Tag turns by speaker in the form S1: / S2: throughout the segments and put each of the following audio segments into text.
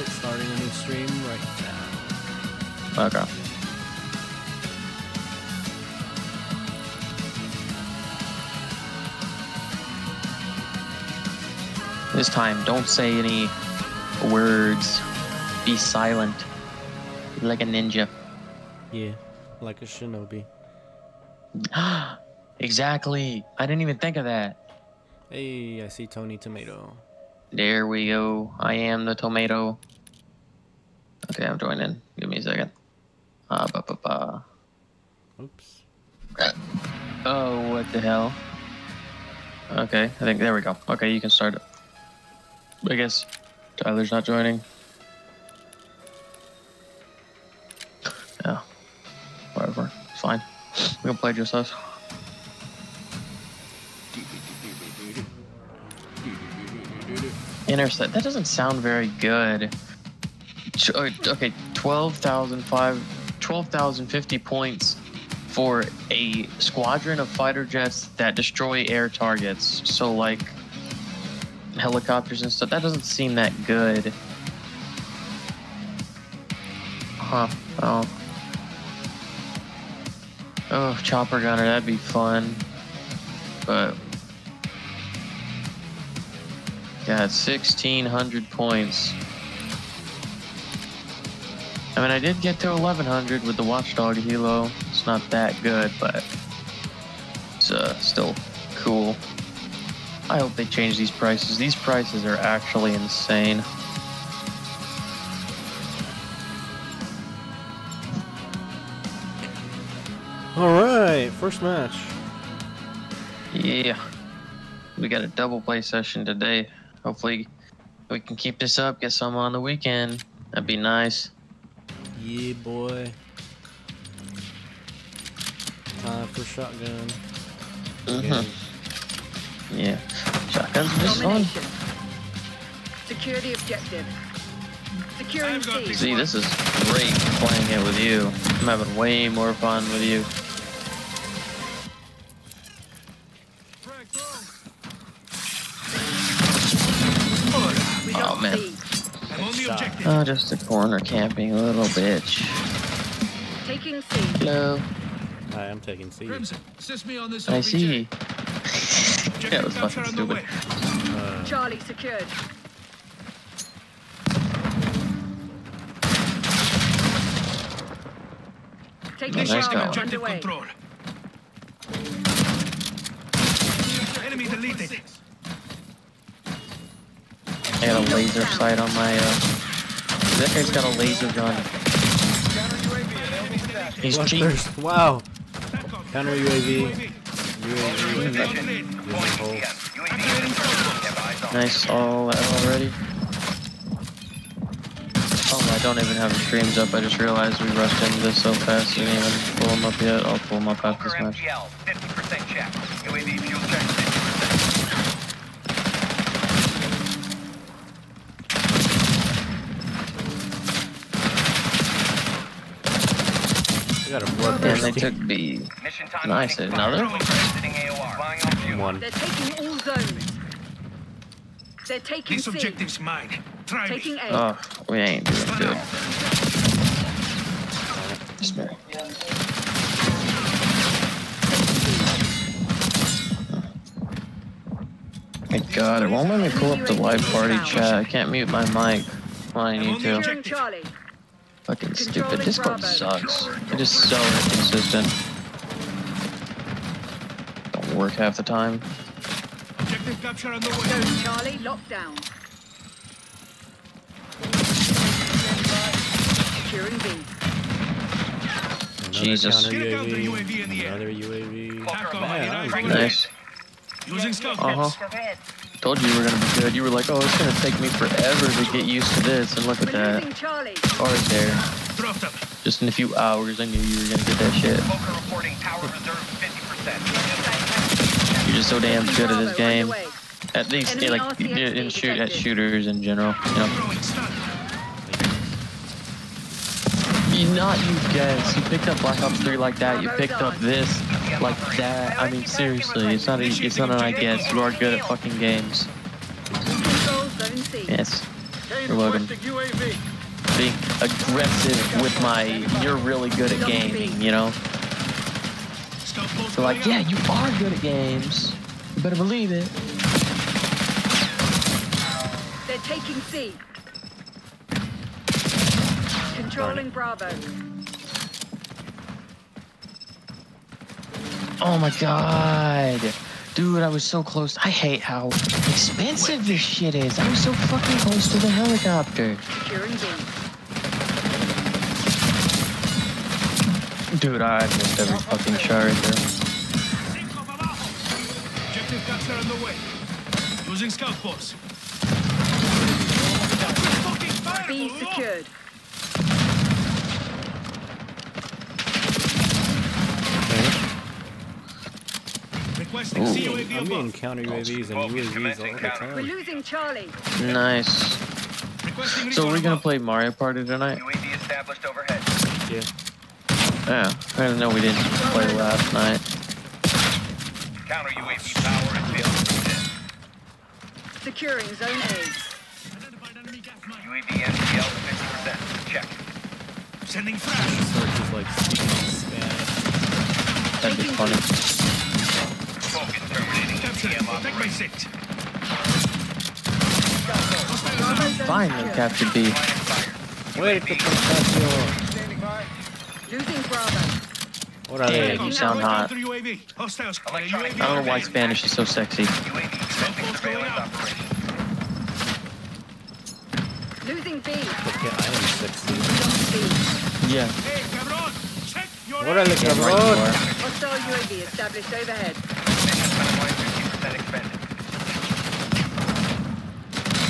S1: Starting a new stream right now.
S2: Okay. This time, don't say any words. Be silent. Be like a ninja.
S1: Yeah, like a shinobi.
S2: exactly. I didn't even think of that.
S1: Hey, I see Tony Tomato.
S2: There we go. I am the tomato. Okay, I'm joining. Give me a second. Uh, ba, ba, ba.
S1: Oops.
S2: Oh, what the hell? Okay, I think there we go. Okay, you can start it. I guess Tyler's not joining. Yeah, whatever. It's fine. We can play just us. Intercept. That doesn't sound very good. Okay, 12,005 12,050 points for a squadron of fighter jets that destroy air targets. So, like helicopters and stuff. That doesn't seem that good. Huh. Oh. Oh, chopper gunner. That'd be fun. But. Got 1,600 points. I mean, I did get to 1100 with the Watchdog Helo. It's not that good, but it's uh, still cool. I hope they change these prices. These prices are actually insane.
S1: Alright, first match.
S2: Yeah. We got a double play session today. Hopefully, we can keep this up, get some on the weekend. That'd be nice.
S1: Yeah, boy. Time for shotgun.
S2: hmm Yeah. Shotguns are just fun.
S3: Domination. Secure objective. Securing
S4: I've got
S3: C.
S4: this
S2: See, this is great playing it with you. I'm having way more fun with you. Oh, just a corner camping little bitch.
S3: Taking C.
S2: Hello.
S1: Hi, I'm taking C.
S4: Crimson, assist me on this
S2: I see.
S4: Objective
S2: that was fucking stupid.
S1: Uh,
S3: Charlie secured. Taking
S2: nice
S4: Initiating
S2: going.
S3: Bravo
S4: objective
S3: underway.
S4: control. Enemy deleted.
S2: I got a laser sight on my, uh... That guy's got a laser gun. He's
S1: what?
S2: cheap.
S1: Wow. Counter UAV.
S4: UAV.
S1: UAV.
S4: Dominate.
S1: Using pulse.
S4: Activating turbo.
S2: Nice, all that already. Oh, I don't even have the streams up. I just realized we rushed into this so fast. Didn't even pull them up yet. I'll pull them up after this
S5: Bunker
S2: match.
S5: MPL, 50% check. UAV fuel check, 50%.
S1: We got a
S2: And they took B. Nice, another?
S5: five. Exiting AOR. Flying on fuel.
S1: one.
S3: They're taking all zones. They're taking
S4: This
S3: C.
S4: objective's mine. Try
S3: Taking
S4: me.
S3: A.
S2: Oh, we ain't doing good. Just me. Thank God, it won't let me pull up the live party chat. I can't mute my mic when I need to.
S3: Charlie.
S2: Fucking stupid.
S3: Controlling
S2: Discord sucks. It is so inconsistent. Don't work half the time.
S4: Objective capture underway.
S3: Zone Charlie locked down. Securing B.
S1: Another
S2: Jesus.
S1: counter
S4: Get a
S1: UAV.
S4: UAV in the air.
S1: Another UAV.
S4: Back off.
S1: Man,
S4: Hit
S1: I'm
S4: eyes on
S1: good.
S2: Nice.
S4: Using scout
S2: Uh-huh.
S4: clips.
S2: Told you you were gonna be good. You were like, oh, it's gonna take me forever to get used to this, and look at that.
S3: losing Charlie.
S2: Oh, there. Just in a few hours, I knew you were gonna get that shit.
S5: Bunker reporting power reserve 50%.
S2: You're just so damn good at this game. At least,
S3: Enemy
S2: yeah, like in, in shoot at shooters in general. You know,
S4: Throwing stun.
S2: not you guys. You picked up Black Ops 3 like that. You picked up this like that. I mean, seriously, it's not. A, it's not an I guess. You are good at fucking games. Yes. You're welcome. Being aggressive with my, you're really good at gaming, you know? They're like, yeah, you are good at games. You better believe it.
S3: They're taking C. Controlling Bravo.
S2: Oh my god. Dude, I was so close. I hate how expensive this shit is. I was so fucking close to the helicopter. Dude, I missed every fucking shot right there.
S4: Cinco para abajo. Objective. Using scout force. Fucking fire,
S3: B
S4: boludo.
S3: secured.
S4: Requesting
S2: Ooh.
S4: CUAV
S6: I'm getting
S4: above.
S6: counter UAVs and
S5: Focus,
S6: UAVs all the
S5: counter.
S3: We're losing Charlie.
S2: Nice. So
S4: recon
S2: we're gonna play Mario Party tonight?
S5: UAV established overhead.
S6: Yeah.
S2: Yeah. I didn't know we didn't play last night.
S5: Counter UAV power and failed.
S3: Securing Zone A.
S4: Identified enemy gas mine.
S5: UAV NCL 50%. Check.
S4: Sending flash.
S6: So it's like speaking Spanish.
S2: That'd be funny.
S5: Focus terminating
S4: Capture. My
S5: operation.
S4: six.
S3: Bravo zone
S2: Finally
S3: secured.
S2: captured B.
S5: Flying fire.
S6: Muerte, Constantio.
S3: Losing Bravo.
S6: Órale.
S2: Damn, you sound hot.
S4: Counter UAV. Hostiles.
S5: Electronic
S4: UAV
S2: I don't know why. Spanish is so sexy.
S5: UAV commencing surveillance operation.
S3: Losing B.
S6: Porque I am sexy.
S3: B.
S2: Yeah.
S4: Hey, cabrón. Check your
S6: Órale,
S4: aim.
S2: Damn
S6: cabrón.
S3: Hostile UAV established overhead.
S5: Mission timeline 50% expended.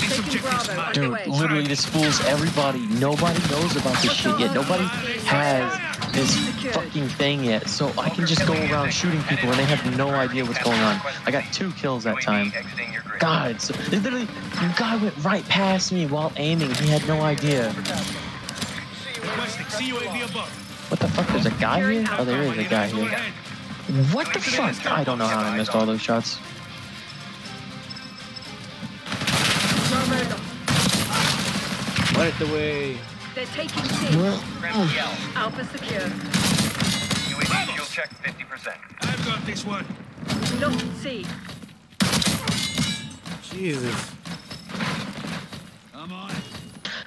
S4: This
S3: Taking
S4: objective is
S3: Bravo.
S4: mine.
S2: Dude, literally this fools everybody. Nobody knows about this shit yet. Nobody has this fucking thing yet. So I can just go around shooting people and they have no idea what's going on. I got two kills that time.
S5: exiting.
S2: God, so literally, the guy went right past me while aiming. He had no idea.
S4: Requesting CUAV above.
S2: What the fuck? There's a guy here? Oh, there is a guy here. What the fuck? I don't know how I missed all those shots.
S3: Bravo lost.
S6: Muerte, way.
S3: They're taking C. Alpha secure.
S5: UAV fuel check 50%.
S4: I've got this one.
S3: We lost C.
S6: Jesus.
S4: Come on.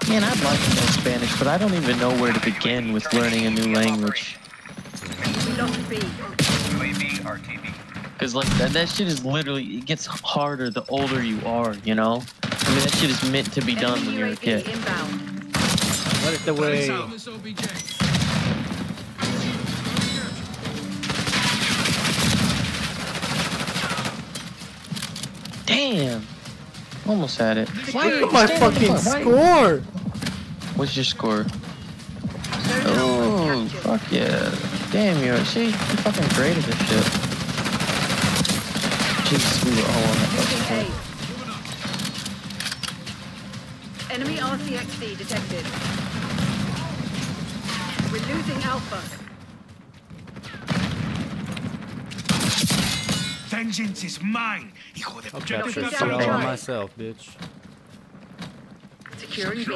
S2: Man, I'd like to know Spanish, but I don't even know where to begin with learning a new language.
S3: We lost B.
S5: UAV RTB.
S2: Cause like that, that shit is literally it gets harder the older you are, you know? I mean that shit is meant to be done when you're a kid.
S3: inbound.
S6: Muerte, way.
S2: Almost had it. Why
S6: Look at my
S2: stand on the
S6: fucking score.
S2: What's your score? Oh, fuck yeah. Damn, you see, you fucking great at this shit. Jesus, we were all on that fucking
S3: A. Enemy RCXD detected. We're losing Alpha.
S4: Vengeance is mine. Hijo de
S6: I'll
S4: Objective
S6: capture
S3: Looking
S6: shit
S3: down
S6: all
S3: the
S6: by
S3: right.
S6: myself, bitch.
S3: Securing B.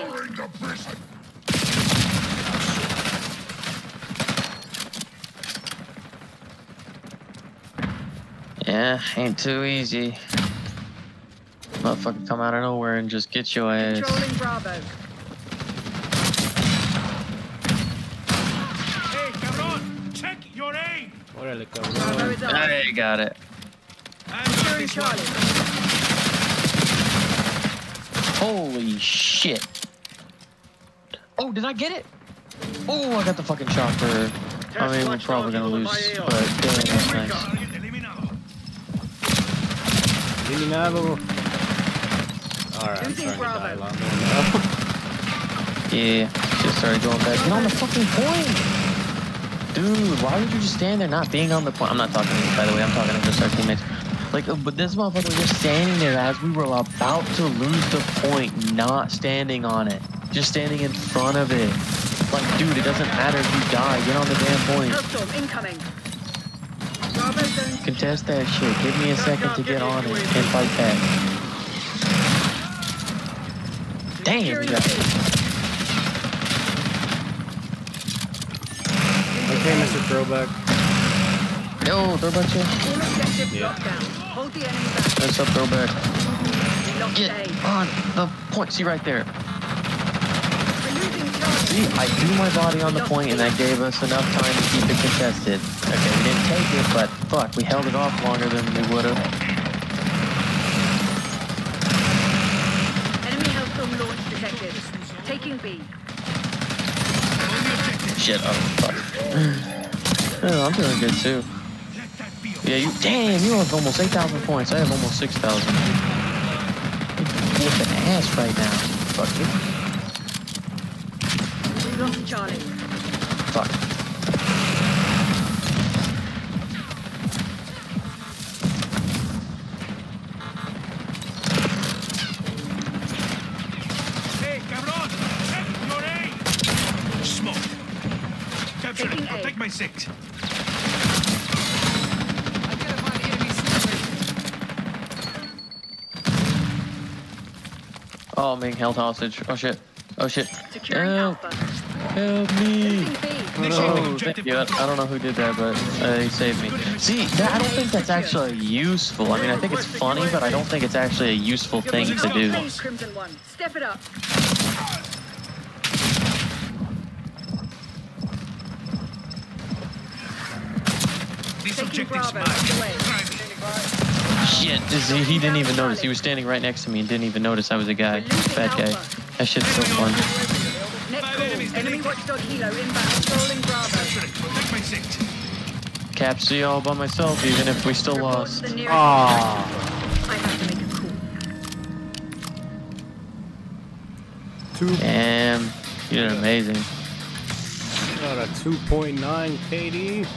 S2: Yeah, ain't too easy. Motherfucker come out of nowhere and just get your ass.
S3: Controlling Bravo.
S4: Hey, cabrón. Check your aim.
S6: Órale,
S3: Bravo
S6: cabrón.
S3: is up.
S2: I got it.
S4: I've got
S3: Securing
S4: this one.
S3: Charlie.
S2: Holy shit. Oh, did I get it? Oh, I got the fucking chopper. I mean, we're probably gonna lose, but damn, that's nice.
S4: Eliminado.
S6: Eliminado. Alright, I'm
S3: Losing
S6: to die a lot more now.
S2: Yeah, just started going back. Get on the fucking point! Dude, why would you just stand there not being on the point? I'm not talking to you, by the way. I'm talking to just our teammates. Like, uh, but this motherfucker was just standing there as we were about to lose the point, not standing on it. Just standing in front of it. Like, dude, it doesn't matter if you die. Get on the damn point.
S3: Hellstorm incoming.
S2: Contest that shit. Give me a second to get on it and fight back. Damn,
S3: Securing
S2: yeah.
S1: Okay, Mr. Throwback.
S2: Yo, throwback shit.
S1: Yeah.
S3: Locked down. Hold the enemy back.
S2: What's up, throwback?
S3: We
S2: Get
S3: A.
S2: on the point. See right there.
S3: We're losing Charlie.
S2: See, I threw my body on the point, and that gave us enough time to keep it contested. Okay, we didn't take it, but fuck, we held it off longer than we would have.
S3: Enemy hellstorm launch detected. Taking B.
S4: On the objective.
S2: Shit, oh fuck. Oh, I'm doing good too.
S4: Let that be
S2: Yeah, you damn, you have almost 8,000 points. I have almost 6,000. Whooping ass right now. Fuck you.
S3: We lost Charlie.
S2: Fuck. Oh, I'm being held hostage. Oh shit. Oh shit.
S3: Securing
S2: Help.
S3: Alpha.
S2: Help me.
S3: Losing
S2: No,
S4: objective
S2: thank you. I, I don't know who did that, but uh, he saved me. See, that, I don't think that's actually useful. I mean, I think it's funny, but I don't think it's actually a useful thing to do.
S3: Hey, Crimson One. Step it up.
S4: This
S3: Taking
S4: objective's
S3: Bravo.
S4: mine.
S3: Underway.
S2: Shit, this- he, he didn't even notice. He was standing right next to me and didn't even notice I was a guy. Bad guy. That shit's so fun.
S3: Net call. Enemy watchdog helo inbound. Trolling Bravo.
S4: Capture it. Protect my six.
S2: Cap C all by myself, even if we still lost.
S3: the.
S1: Ah,
S3: I have to make a call.
S1: two
S2: Damn, you did amazing.
S1: got a 2.9 KD.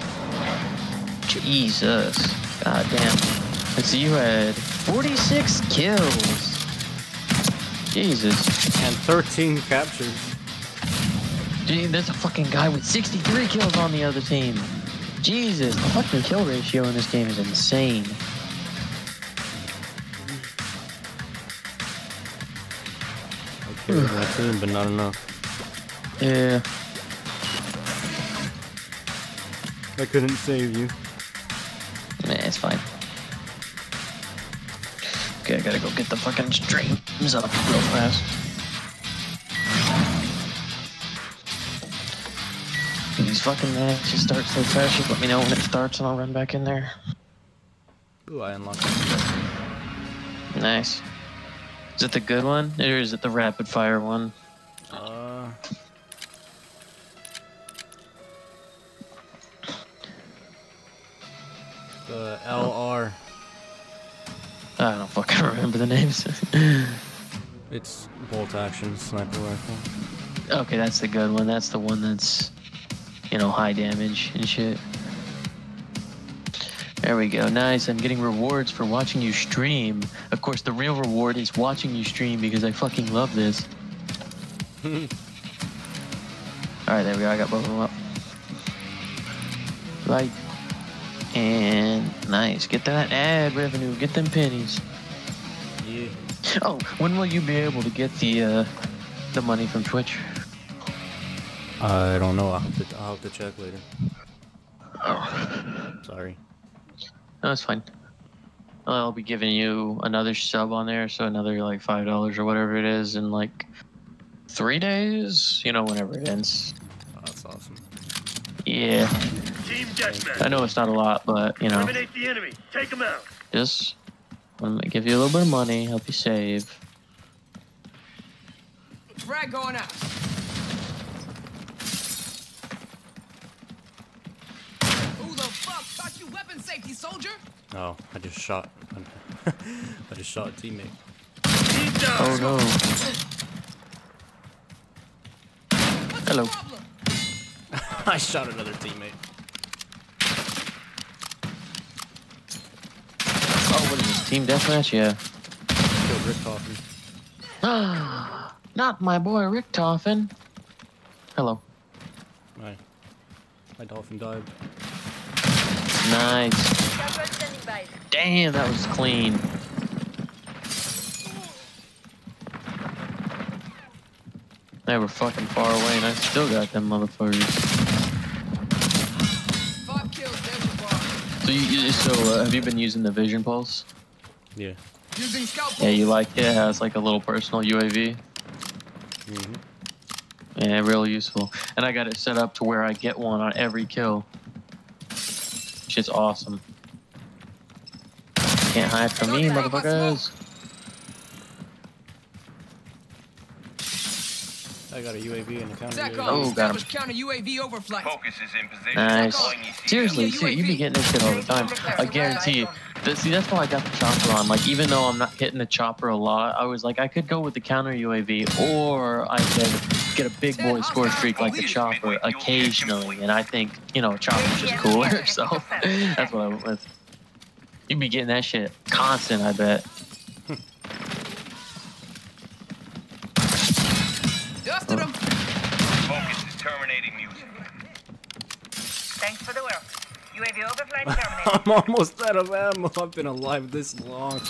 S2: Jesus. God damn. You had 46 kills. Jesus.
S1: and 13 captures.
S2: Gee, there's a fucking guy with 63 kills on the other team. Jesus, the fucking kill ratio in this game is insane.
S1: Okay, that team, but not enough.
S2: Yeah.
S1: I couldn't save you.
S2: Gotta go get the fucking streams up real fast. These fucking matches start so fast, just let me know when it starts and I'll run back in there.
S1: Ooh, I unlocked it.
S2: Nice. Is it the good one, or is it the rapid fire one?
S1: Uh, the LR.
S2: I don't fucking remember the names.
S1: It's bolt action sniper rifle.
S2: okay, that's the good one. That's the one that's, you know, high damage and shit. There we go. Nice. I'm getting rewards for watching you stream. Of course, the real reward is watching you stream because I fucking love this. All right, there we go. I got both of them up. Right. And nice. Get that ad revenue. Get them pennies.
S1: Yeah.
S2: Oh, when will you be able to get the uh, the money from Twitch?
S1: I don't know. I'll have to, I'll have to check later.
S2: Oh,
S1: Sorry.
S2: no, that's fine. I'll be giving you another sub on there, so another like five dollars or whatever it is in like three days. You know, whenever it ends.
S1: Oh, that's awesome.
S2: Yeah,
S5: Team deathmatch.
S2: I know it's not a lot, but you know,
S5: Eliminate the enemy. Take them out.
S2: just want to give you a little bit of money, help you save.
S7: Frag going out. Who the fuck taught you weapon safety, soldier?
S1: Oh, I just shot. I just shot a teammate.
S2: Oh no! Hello.
S1: I shot another teammate.
S2: Oh, what is this? Team deathmatch? Yeah.
S1: Killed Rick Coffin.
S2: Not my boy Rick Toffin. Hello.
S1: My, my dolphin dived.
S2: Nice. Damn, that was clean. They were fucking far away, and I still got them motherfuckers.
S7: Five kills, there's.
S2: So, you, you- so uh, have you been using the Vision Pulse?
S6: Yeah.
S7: Using scout
S2: Yeah, you like it? It has like a little personal UAV.
S6: hmm
S2: Yeah, real useful. And I got it set up to where I get one on every kill. Shit's awesome. Can't hide from me, motherfuckers.
S6: I got a UAV in the counter
S7: Satcom,
S6: UAV.
S2: Oh, got him.
S7: counter UAV overflight.
S5: Focus is in position.
S2: Nice.
S5: Deploying ECM.
S2: Seriously, see, you be getting this shit all the time. I guarantee you. That, see, that's why I got the chopper on. Like, even though I'm not hitting the chopper a lot, I was like, I could go with the counter UAV, or I could get a big boy score streak like the chopper occasionally. And I think, you know, chopper's just cooler, so that's what I went with. You'd be getting that shit constant, I bet.
S7: Dusted him.
S5: Focus is terminating music.
S3: Thanks for the work. UAV overflight terminated.
S6: I'm almost out of ammo. I've been alive this long.